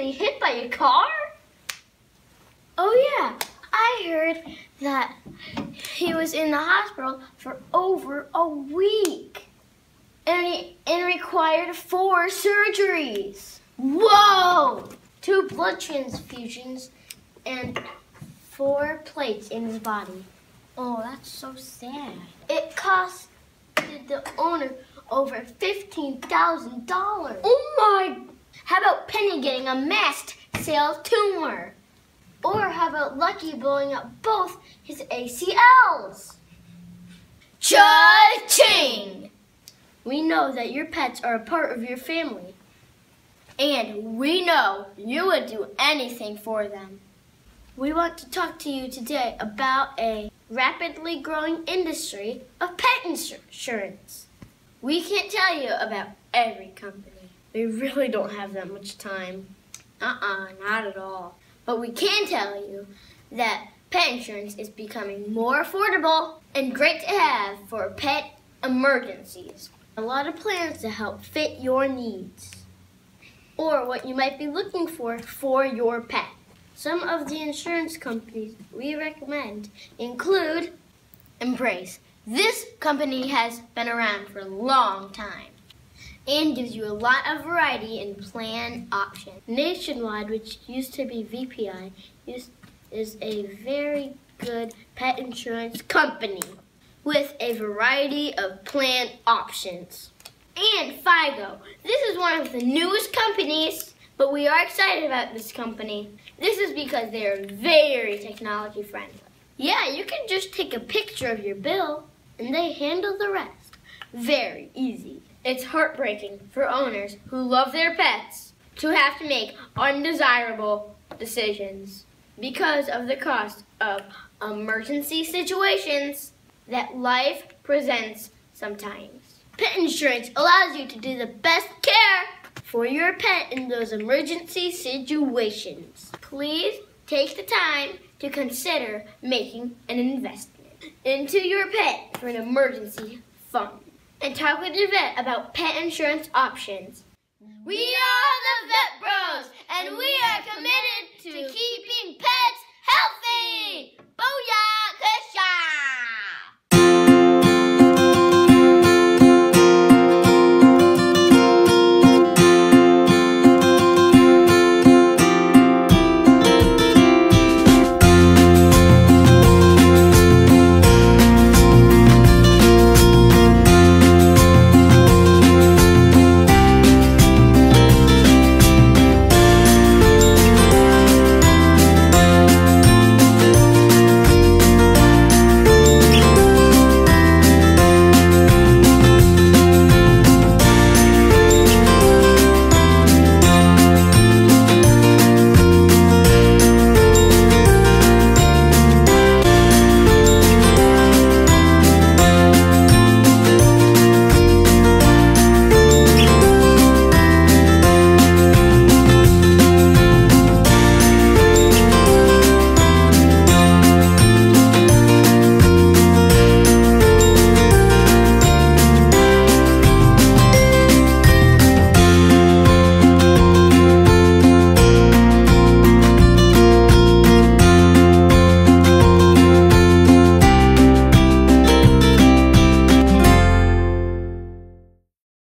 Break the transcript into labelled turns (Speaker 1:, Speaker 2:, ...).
Speaker 1: a car?
Speaker 2: Oh yeah, I heard that he was in the hospital for over a week. And he and required four surgeries.
Speaker 1: Whoa!
Speaker 2: Two blood transfusions and four plates in his body.
Speaker 1: Oh, that's so sad.
Speaker 2: It cost the owner over $15,000.
Speaker 1: Oh my!
Speaker 2: How about Penny getting a mast cell tumor? Or how about Lucky blowing up both his ACLs?
Speaker 1: Cha-ching!
Speaker 2: We know that your pets are a part of your family.
Speaker 1: And we know you would do anything for them.
Speaker 2: We want to talk to you today about a rapidly growing industry of pet insurance.
Speaker 1: We can't tell you about every company. We really don't have that much time. Uh-uh, not at all. But we can tell you that pet insurance is becoming more affordable and great to have for pet emergencies.
Speaker 2: A lot of plans to help fit your needs or what you might be looking for for your pet. Some of the insurance companies we recommend include
Speaker 1: Embrace. This company has been around for a long time and gives you a lot of variety in plan options.
Speaker 2: Nationwide, which used to be VPI, is a very good pet insurance company
Speaker 1: with a variety of plan options.
Speaker 2: And FIGO. This is one of the newest companies, but we are excited about this company. This is because they are very technology friendly. Yeah, you can just take a picture of your bill and they handle the rest. Very easy.
Speaker 1: It's heartbreaking for owners who love their pets to have to make undesirable decisions because of the cost of emergency situations that life presents sometimes.
Speaker 2: Pet insurance allows you to do the best care for your pet in those emergency situations. Please take the time to consider making an investment into your pet for an emergency fund. And talk with your vet about pet insurance options.
Speaker 1: We are the Vet Bros, and we are committed to keeping